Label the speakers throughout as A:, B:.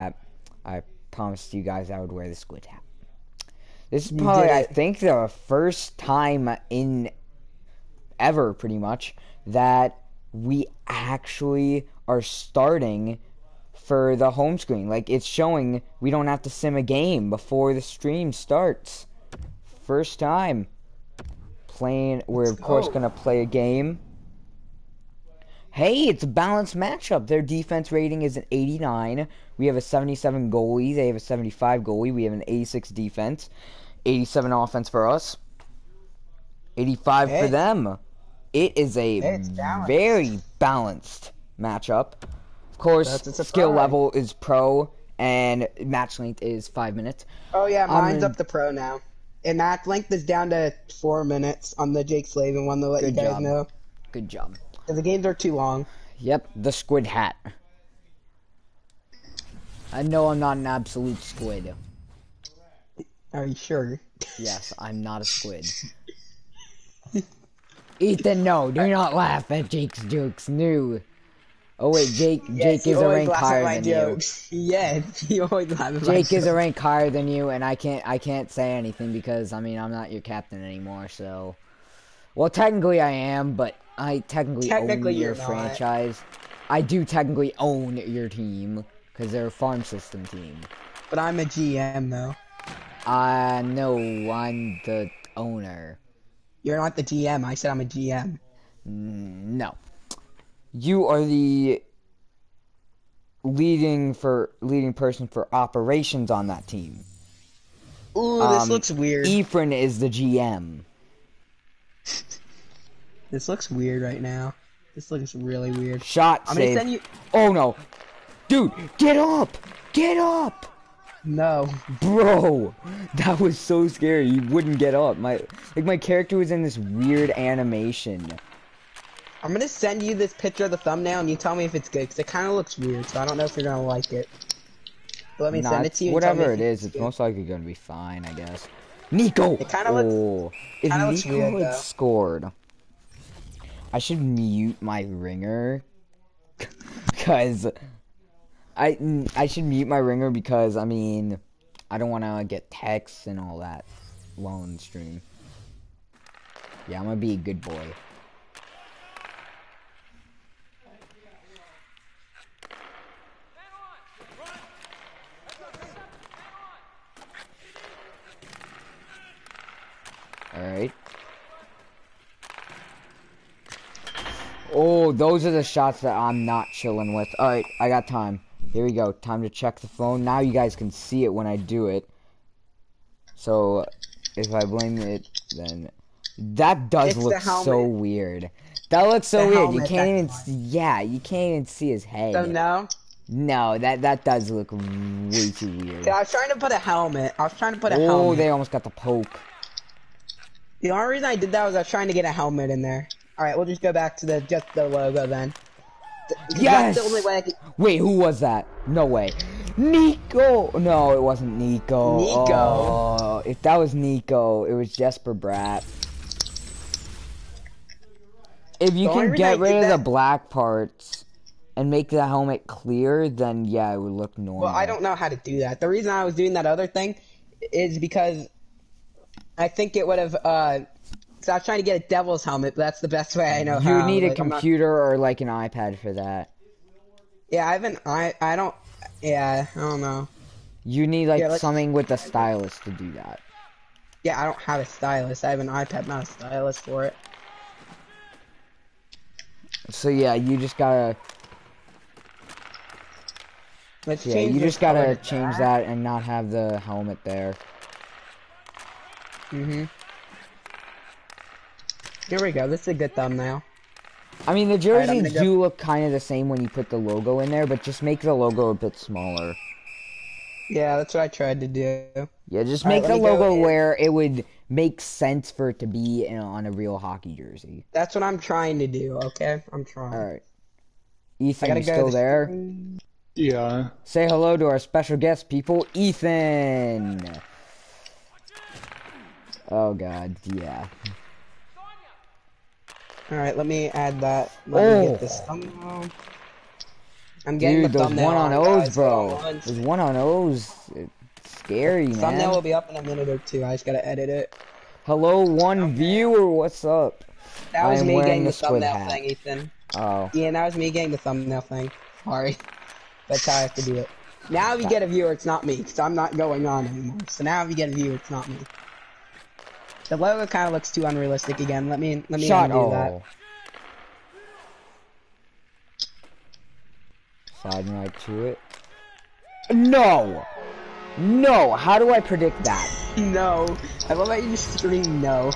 A: hat. I promised you guys I would wear the squid hat. This is probably, I think, the first time in ever, pretty much, that we actually are starting for the home screen. Like, it's showing we don't have to sim a game before the stream starts. First time. Playing, we're of course going to play a game. Hey, it's a balanced matchup. Their defense rating is an 89. We have a 77 goalie. They have a 75 goalie. We have an 86 defense. 87 offense for us. 85 hey. for them. It is a balanced. very balanced matchup. Of course, skill level is pro, and match length is five minutes.
B: Oh yeah, mine's um, up to pro now. And match length is down to four minutes on the Jake Slavin one. To let you guys
A: job.
B: know.
A: Good job.
B: The games are too long.
A: Yep, the squid hat. I know I'm not an absolute squid.
B: Are you sure?
A: Yes, I'm not a squid. Ethan, no, do not laugh at Jake's jokes. No. Oh wait, Jake. Yes, Jake is a rank higher than jokes.
B: you. Yeah, he always laughs.
A: Jake is a rank higher than you, and I can't. I can't say anything because I mean I'm not your captain anymore. So, well, technically I am, but I technically, technically own your franchise. I do technically own your team because they're a farm system team.
B: But I'm a GM though.
A: Uh no, I'm the owner.
B: You're not the GM. I said I'm a GM.
A: Mm, no. You are the leading for leading person for operations on that team.
B: Ooh, um, this looks weird.
A: Efren is the GM.
B: this looks weird right now. This looks really weird.
A: Shot I'm. Gonna send you... Oh no, dude, get up, get up.
B: No.
A: Bro, that was so scary. You wouldn't get up. My like my character was in this weird animation.
B: I'm gonna send you this picture of the thumbnail and you tell me if it's good because it kind of looks weird. So I don't know if you're gonna like it. But let me nah, send it to you.
A: Whatever it is, it's most likely gonna be fine, I guess. Nico.
B: It kind of oh, looks.
A: If
B: Nico
A: looks weird, had scored, I should mute my ringer because I I should mute my ringer because I mean I don't want to get texts and all that while on stream. Yeah, I'm gonna be a good boy. Alright. Oh, those are the shots that I'm not chilling with. Alright, I got time. Here we go. Time to check the phone. Now you guys can see it when I do it. So, if I blame it, then... That does it's look so weird. That looks so the weird. Helmet, you can't even... See, yeah, you can't even see his head.
B: So no?
A: No, that that does look way too weird.
B: Yeah, I was trying to put a helmet. I was trying to put a
A: oh,
B: helmet.
A: Oh, they almost got the poke.
B: The only reason I did that was I was trying to get a helmet in there. Alright, we'll just go back to the just the logo then.
A: Yes! Wait, who was that? No way. Nico! No, it wasn't Nico.
B: Nico.
A: Oh, if that was Nico, it was Jesper Bratt. If you the can get rid of that... the black parts and make the helmet clear, then yeah, it would look normal.
B: Well, I don't know how to do that. The reason I was doing that other thing is because I think it would have uh, so I was trying to get a devil's helmet, but that's the best way I know
A: you
B: how.
A: You need like, a computer not... or like an iPad for that.
B: Yeah, I haven't. I I don't. Yeah, I don't know.
A: You need like yeah, something with a stylus to do that.
B: Yeah, I don't have a stylus. I have an iPad, not a stylus for it.
A: So yeah, you just gotta.
B: Let's
A: yeah, you just gotta change that. that and not have the helmet there.
B: Mhm. Here we go. This is a good thumbnail.
A: I mean, the jerseys right, do go... look kind of the same when you put the logo in there, but just make the logo a bit smaller.
B: Yeah, that's what I tried to do.
A: Yeah, just make right, the logo where it would make sense for it to be in, on a real hockey jersey.
B: That's what I'm trying to do, okay? I'm trying.
A: Alright. Ethan, you still there?
C: Yeah.
A: Say hello to our special guest, people. Ethan! Oh, God, yeah.
B: Alright, let me add that. Let oh. me get this oh. thumbnail. I'm getting
A: Dude,
B: the
A: there's
B: thumbnail
A: one on
B: on,
A: O's,
B: guys.
A: bro. There's one on O's. It's scary, man.
B: Thumbnail will be up in a minute or two. I just gotta edit it.
A: Hello, one viewer. What's up?
B: That was me getting
A: the
B: the thumbnail
A: hat.
B: thing, Ethan.
A: Oh,
B: Yeah, that was me getting the thumbnail thing. Sorry. That's how I have to do it. Now if you get a viewer, it's not me, because I'm not going on anymore. So now if you get a viewer, it's not me. The logo kind of looks too unrealistic again. Let me let me
A: shot.
B: undo
A: Oh.
B: that.
A: Sliding right to it. No. No. How do I predict that?
B: No. I love how you just scream no.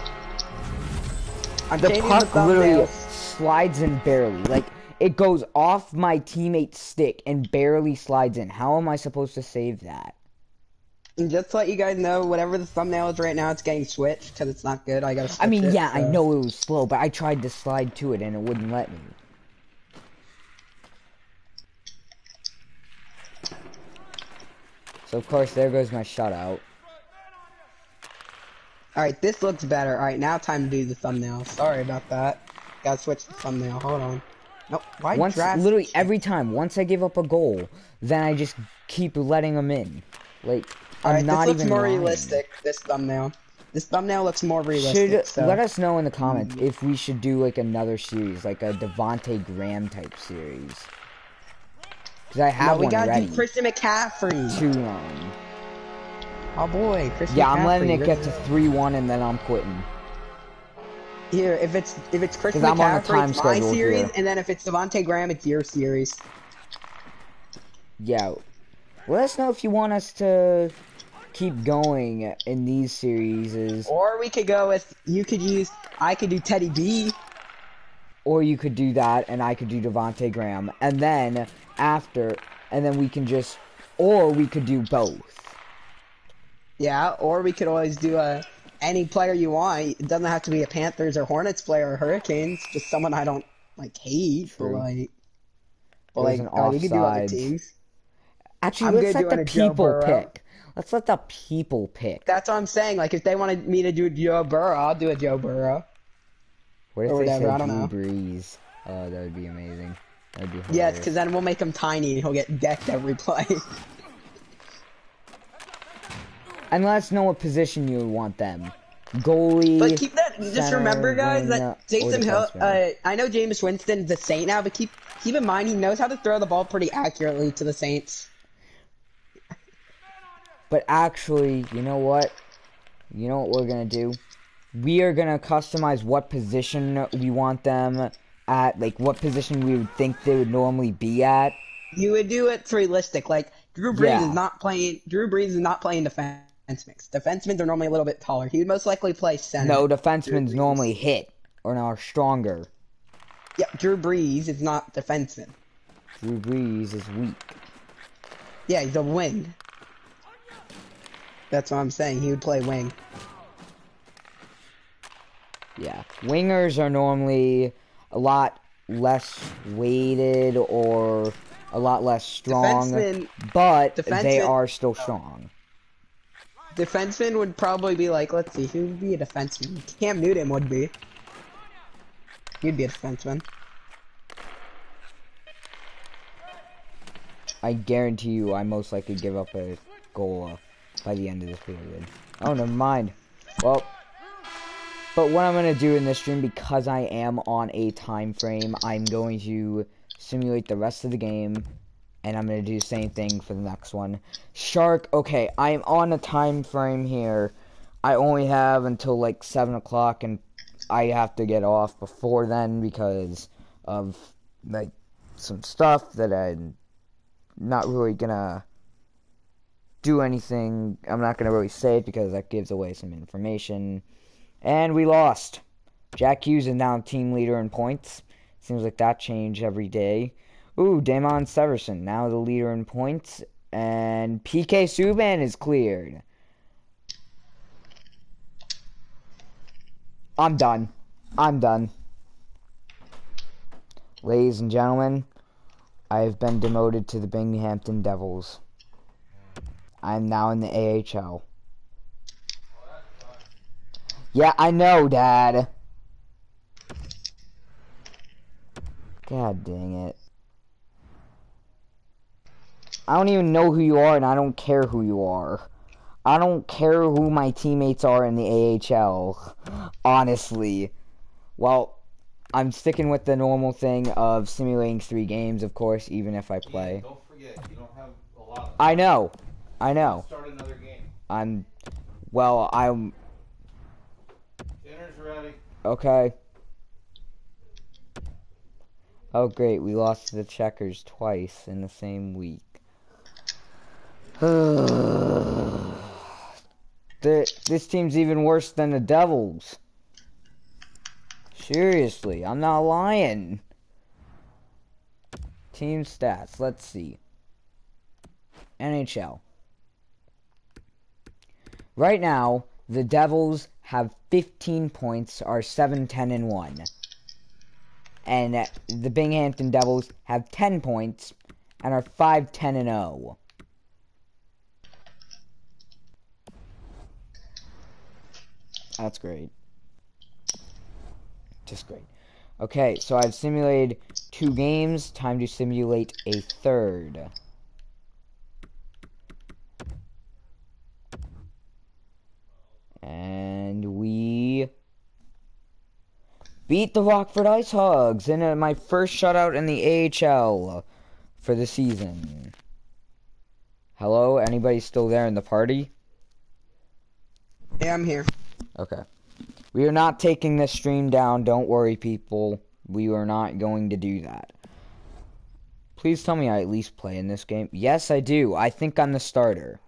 B: I'm
A: The puck
B: the
A: literally slides in barely. Like it goes off my teammate's stick and barely slides in. How am I supposed to save that?
B: And just to let you guys know, whatever the thumbnail is right now, it's getting switched because it's not good. I gotta.
A: I mean,
B: it,
A: yeah, I know it was slow, but I tried to slide to it and it wouldn't let me. So of course there goes my shutout.
B: All right, this looks better. All right, now time to do the thumbnail. Sorry about that. Gotta switch the thumbnail. Hold on. Nope. Why
A: Once, literally every time, once I give up a goal, then I just keep letting them in. Like
B: All
A: I'm
B: right,
A: not
B: this looks
A: even
B: more
A: lying.
B: realistic. This thumbnail. This thumbnail looks more realistic.
A: Should
B: so.
A: let us know in the comments mm. if we should do like another series, like a Devonte Graham type series. Because I have No,
B: we
A: one
B: gotta
A: ready.
B: do Christian McCaffrey.
A: Too long.
B: Oh boy, Christian
A: Yeah, I'm letting it get to three one and then I'm quitting.
B: Here, if it's if it's Christian
A: 'Cause I'm on the
B: McCaffrey,
A: time
B: it's my series,
A: here.
B: and then if it's Devonte Graham, it's your series.
A: Yeah. Let us know if you want us to keep going in these series,
B: Or we could go with you could use I could do Teddy B.
A: or you could do that and I could do Devonte Graham, and then after, and then we can just, or we could do both.
B: Yeah, or we could always do a any player you want. It doesn't have to be a Panthers or Hornets player or Hurricanes. Just someone I don't like hate, but like, but
A: There's
B: like
A: an
B: uh, we could do other teams.
A: Actually,
B: I'm
A: let's let the people pick. Let's let the people pick.
B: That's what I'm saying. Like, if they wanted me to do a Joe Burrow, I'll do a Joe Burrow.
A: What if
B: or
A: they
B: whatever, I don't
A: Drew
B: know.
A: Brees? Oh, that would be amazing. That'd be
B: Yes, because then we'll make him tiny and he'll get decked every play.
A: And let us know what position you want them. Goalie.
B: But keep that. Just remember, guys, that
A: or
B: Hill. Uh, I know Jameis Winston's the Saint now, but keep keep in mind he knows how to throw the ball pretty accurately to the Saints.
A: But actually, you know what? You know what we're gonna do? We are gonna customize what position we want them at, like what position we would think they would normally be at.
B: You would do it realistic. Like Drew Brees
A: Yeah.
B: is not playing. Drew Brees is not playing defense mix. Defensemen are normally a little bit taller. He would most likely play center.
A: No, defensemen's normally hit or are stronger.
B: Yeah, Drew Brees is not defenseman.
A: Drew Brees is weak.
B: Yeah, he's a wing. That's what I'm saying. He would play wing.
A: Yeah. Wingers are normally a lot less weighted or a lot less strong,
B: Defensemen-
A: but they are still strong.
B: Defenseman would probably be like, let's see, who would be a defenseman? Cam Newton would be. He'd be a defenseman.
A: I guarantee you I most likely give up a goal by the end of this period. Oh, never mind. Well, but what I'm going to do in this stream, because I am on a time frame, I'm going to simulate the rest of the game, and I'm going to do the same thing for the next one. Shark, okay, I'm on a time frame here. I only have until like 7 o'clock, and I have to get off before then because of like some stuff that I'm not really gonna do anything. I'm not gonna really say it because that gives away some information. And we lost. Jack Hughes is now team leader in points. Seems like that changed every day. Ooh, Damon Severson now the leader in points. And PK Subban is cleared. I'm done. I'm done. Ladies and gentlemen, I have been demoted to the Binghamton Devils. I am now in the AHL. Yeah, I know, Dad. God dang it. I don't even know who you are, and I don't care who you are. I don't care who my teammates are in the AHL. Honestly. Well, I'm sticking with the normal thing of simulating three games, of course, even if I play.
C: Forget, you don't have a lot of
A: I know. I know.
C: Start another game.
A: I'm. Well, I'm.
C: Dinner's ready.
A: Okay. Oh, great. We lost to the Checkers twice in the same week. the, this team's even worse than the Devils. Seriously, I'm not lying. Team stats, let's see. NHL. Right now, the Devils have 15 points, are 7 10 and 1. And the Binghamton Devils have 10 points and are 5 10 and 0. That's great. Just great. Okay, so I've simulated two games. Time to simulate a third. And we beat the Rockford Ice Hogs in uh, my first shutout in the AHL for the season. Hello? Anybody still there in the party?
B: Yeah, I'm here.
A: Okay. We are not taking this stream down. Don't worry, people. We are not going to do that. Please tell me I at least play in this game. Yes, I do. I think I'm the starter.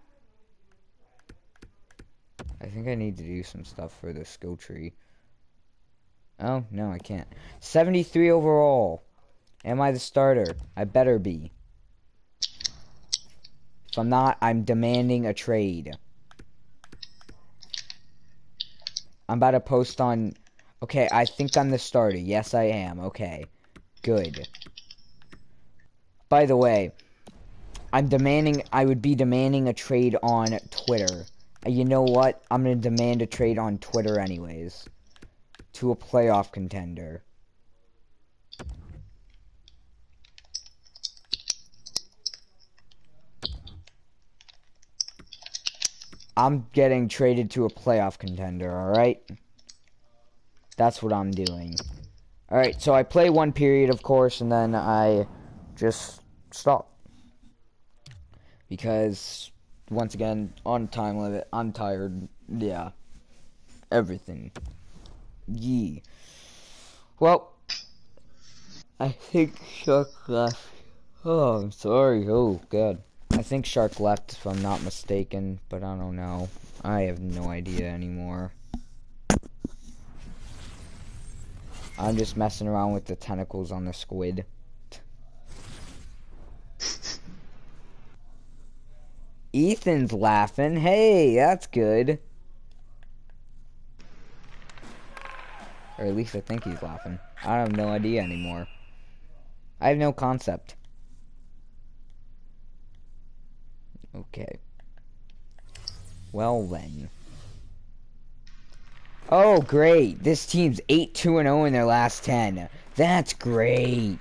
A: I think I need to do some stuff for the skill tree. Oh, no, I can't. 73 overall. Am I the starter? I better be. If I'm not, I'm demanding a trade. I'm about to post on... Okay, I think I'm the starter. Yes, I am. Okay. Good. By the way, I'm demanding... I would be demanding a trade on Twitter. You know what? I'm going to demand a trade on Twitter anyways. To a playoff contender. I'm getting traded to a playoff contender, alright? That's what I'm doing. Alright, so I play one period, of course, and then I just stop. Because, once again, on time limit, I'm tired. Yeah. Everything. Yee. Well, I think Shark left. Oh, I'm sorry. Oh, God. I think Shark left, if I'm not mistaken, but I don't know. I have no idea anymore. I'm just messing around with the tentacles on the squid. Ethan's laughing. Hey, that's good. Or at least I think he's laughing. I have no idea anymore. I have no concept. Okay. Well then. Oh, great. This team's 8-2-0 in their last 10. That's great.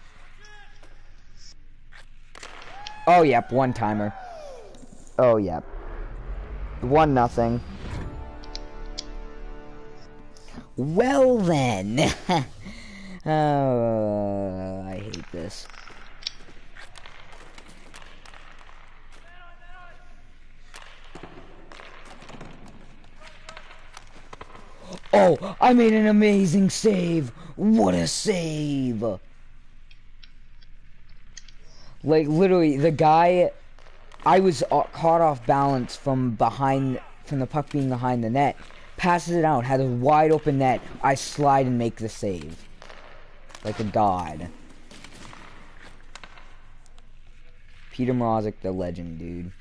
A: Oh, yep, one timer. Oh, yep. One nothing. Well then. oh, I hate this. Oh, I made an amazing save. What a save. Like, literally, the guy, I was uh, caught off balance from behind, from the puck being behind the net. Passes it out, has a wide open net. I slide and make the save. Like a god. Peter Mrazek, the legend, dude.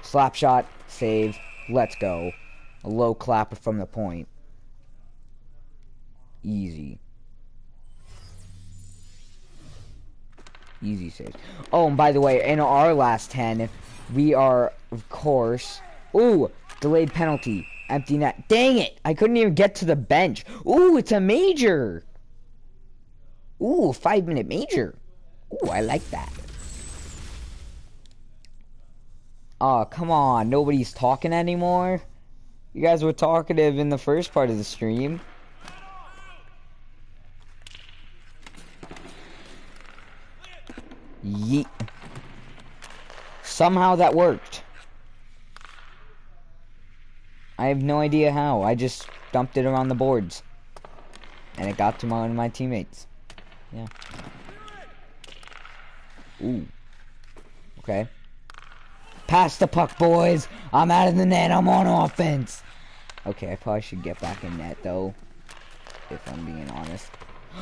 A: Slap shot, save, let's go. A low clapper from the point. Easy. Easy save. Oh, and by the way, in our last 10, we are, of course... Ooh! Delayed penalty. Empty net. Dang it! I couldn't even get to the bench. Ooh, it's a major. Ooh, five minute major. Ooh, I like that. Oh, come on. Nobody's talking anymore. You guys were talkative in the first part of the stream. Yeet. Somehow that worked. I have no idea how. I just dumped it around the boards. And it got to one of my teammates. Yeah. Ooh. Okay. Pass the puck, boys. I'm out of the net. I'm on offense. Okay, I probably should get back in net, though. If I'm being honest.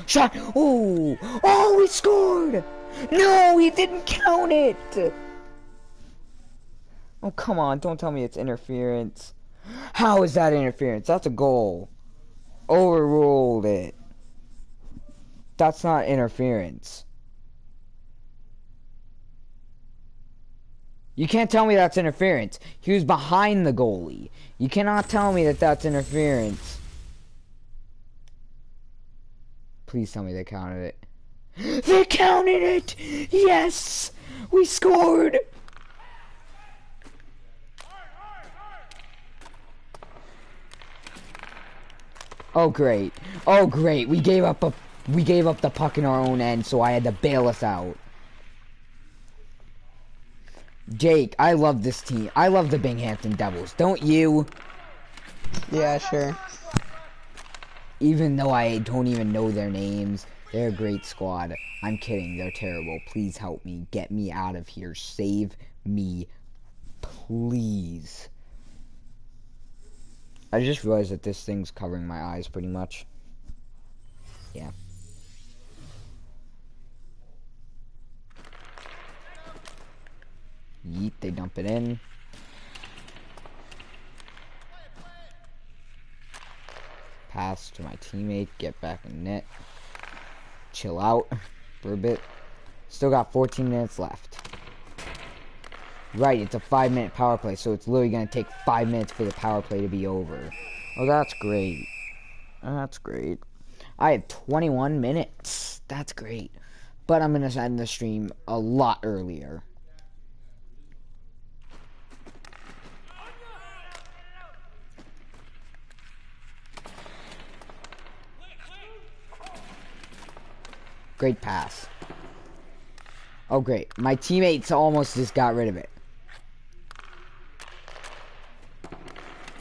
A: Shot! Oh! Oh, he scored! No, he didn't count it! Oh, come on. Don't tell me it's interference. How is that interference? That's a goal. Overruled it. That's not interference. You can't tell me that's interference. He was behind the goalie. You cannot tell me that that's interference. Please tell me they counted it. They counted it! Yes! We scored! Oh great. Oh great. We gave up a we gave up the puck in our own end, so I had to bail us out. Jake, I love this team. I love the Binghamton Devils. Don't you?
B: Yeah, sure.
A: Even though I don't even know their names, they're a great squad. I'm kidding. They're terrible. Please help me. Get me out of here. Save me. Please. I just realized that this thing's covering my eyes pretty much. Yeah. Yeet, they dump it in. Pass to my teammate, get back in net. Chill out for a bit. Still got 14 minutes left. Right, it's a five minute power play, so it's literally gonna take five minutes for the power play to be over. Oh, that's great. That's great. I have 21 minutes. That's great. But I'm gonna end the stream a lot earlier. Great pass. Oh, great. My teammates almost just got rid of it.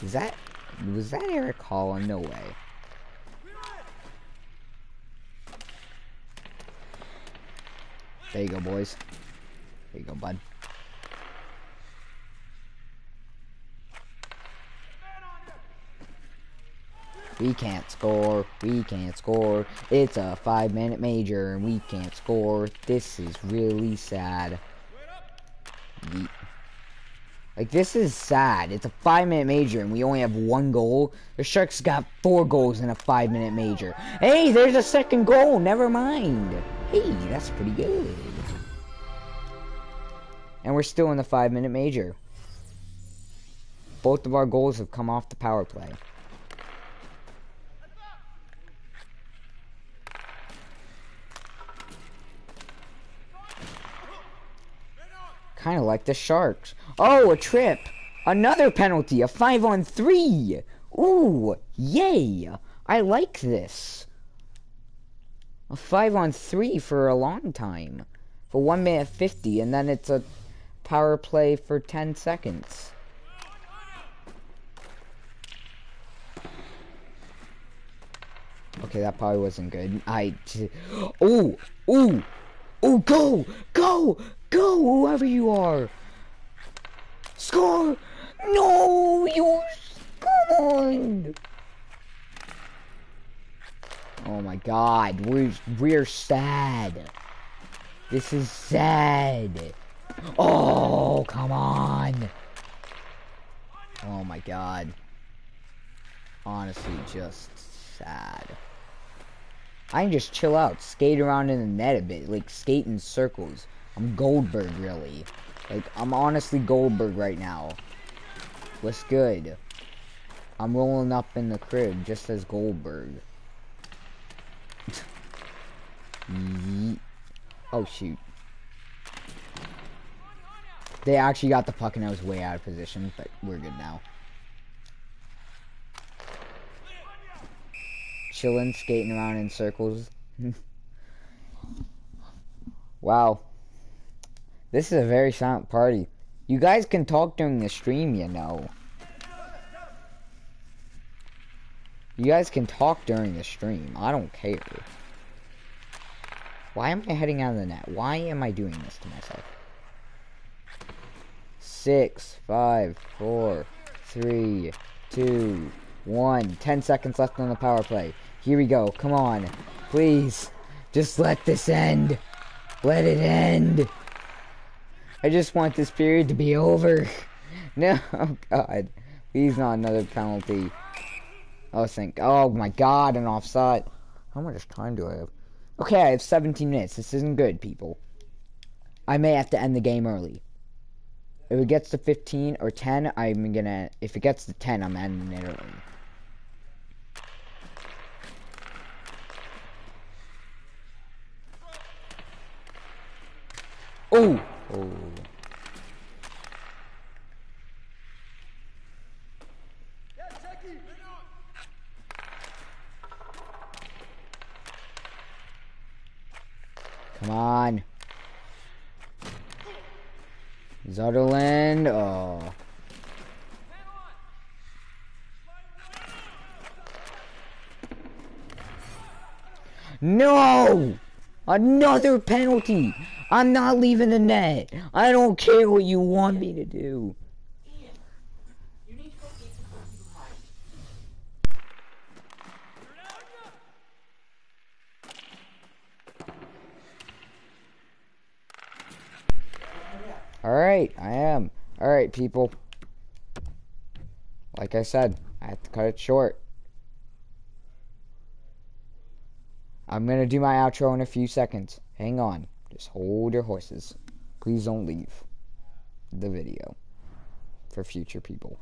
A: Is that... Was that Eric Holland? No way. There you go, boys. There you go, bud. We can't score. We can't score. It's a five minute major and we can't score. This is really sad. Like, this is sad. It's a five minute major and we only have one goal. The Sharks got four goals in a five minute major. Hey, there's a second goal. Never mind. Hey, that's pretty good. And we're still in the five minute major. Both of our goals have come off the power play. Kind of like the Sharks. Oh, a trip. Another penalty. A five on three. Ooh, yay. I like this. A five on three for a long time. For one minute 50, and then it's a power play for 10 seconds. Okay, that probably wasn't good. I. Oh! Oh! Oh, go! Go! Go, whoever you are! Score! No! You... Come on! Oh my god, we're, we're sad. This is sad. Oh, come on! Oh my god. Honestly, just sad. I can just chill out, skate around in the net a bit, like skate in circles. I'm Goldberg, really. Like, I'm honestly Goldberg right now. What's good? I'm rolling up in the crib just as Goldberg. Oh shoot. They actually got the puck and I was way out of position, but we're good now. Chilling, skating around in circles. wow. This is a very silent party. You guys can talk during the stream, you know. You guys can talk during the stream. I don't care. Why am I heading out of the net? Why am I doing this to myself? Six, five, four, three, two, one. Ten seconds left on the power play. Here we go. Come on. Please. Just let this end. Let it end. I just want this period to be over. No, oh God. Please not another penalty. Oh, thank. Oh my God, an offside. How much time do I have? Okay, I have 17 minutes. This isn't good, people. I may have to end the game early. If it gets to 15 or 10, I'm gonna. If it gets to 10, I'm ending it early. Oh! Oh. Come on. Zutherland. Oh. No! Another penalty! I'm not leaving the net. I don't care what you want me to do. Alright, I am. Alright, people. Like I said, I have to cut it short. I'm gonna do my outro in a few seconds. Hang on. Just hold your horses. Please don't leave the video for future people.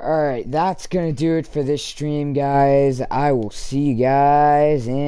A: Alright, that's gonna do it for this stream, guys. I will see you guys in.